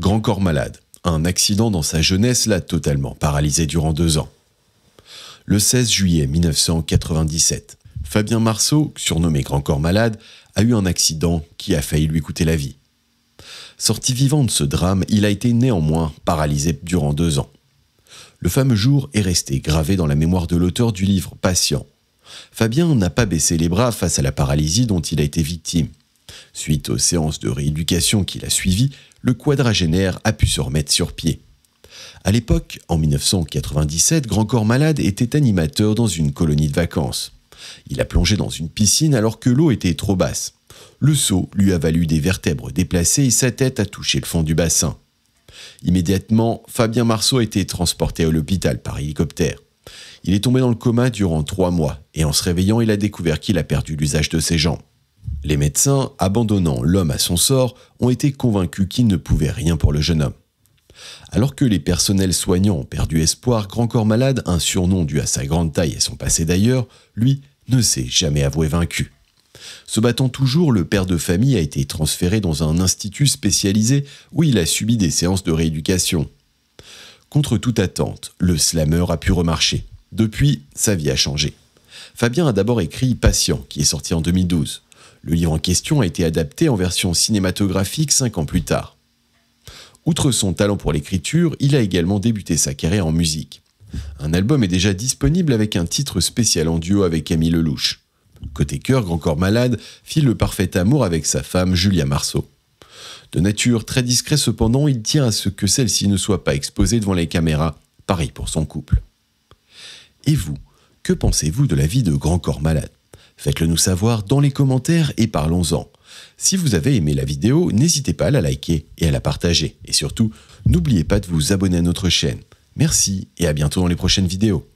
Grand corps malade. Un accident dans sa jeunesse l'a totalement paralysé durant deux ans. Le 16 juillet 1997, Fabien Marceau, surnommé Grand corps malade, a eu un accident qui a failli lui coûter la vie. Sorti vivant de ce drame, il a été néanmoins paralysé durant deux ans. Le fameux jour est resté gravé dans la mémoire de l'auteur du livre Patient. Fabien n'a pas baissé les bras face à la paralysie dont il a été victime. Suite aux séances de rééducation qu'il a suivies, le quadragénaire a pu se remettre sur pied. À l'époque, en 1997, Grand Corps Malade était animateur dans une colonie de vacances. Il a plongé dans une piscine alors que l'eau était trop basse. Le saut lui a valu des vertèbres déplacées et sa tête a touché le fond du bassin. Immédiatement, Fabien Marceau a été transporté à l'hôpital par hélicoptère. Il est tombé dans le coma durant trois mois et en se réveillant, il a découvert qu'il a perdu l'usage de ses jambes. Les médecins, abandonnant l'homme à son sort, ont été convaincus qu'ils ne pouvaient rien pour le jeune homme. Alors que les personnels soignants ont perdu espoir, Grand Corps Malade, un surnom dû à sa grande taille et son passé d'ailleurs, lui, ne s'est jamais avoué vaincu. Se battant toujours, le père de famille a été transféré dans un institut spécialisé où il a subi des séances de rééducation. Contre toute attente, le slammer a pu remarcher. Depuis, sa vie a changé. Fabien a d'abord écrit Patient, qui est sorti en 2012. Le livre en question a été adapté en version cinématographique cinq ans plus tard. Outre son talent pour l'écriture, il a également débuté sa carrière en musique. Un album est déjà disponible avec un titre spécial en duo avec Camille Lelouch. Côté cœur, Grand Corps Malade fit le parfait amour avec sa femme Julia Marceau. De nature très discret cependant, il tient à ce que celle-ci ne soit pas exposée devant les caméras, pareil pour son couple. Et vous, que pensez-vous de la vie de Grand Corps Malade? Faites-le nous savoir dans les commentaires et parlons-en. Si vous avez aimé la vidéo, n'hésitez pas à la liker et à la partager. Et surtout, n'oubliez pas de vous abonner à notre chaîne. Merci et à bientôt dans les prochaines vidéos.